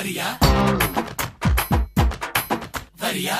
वरिया वरिया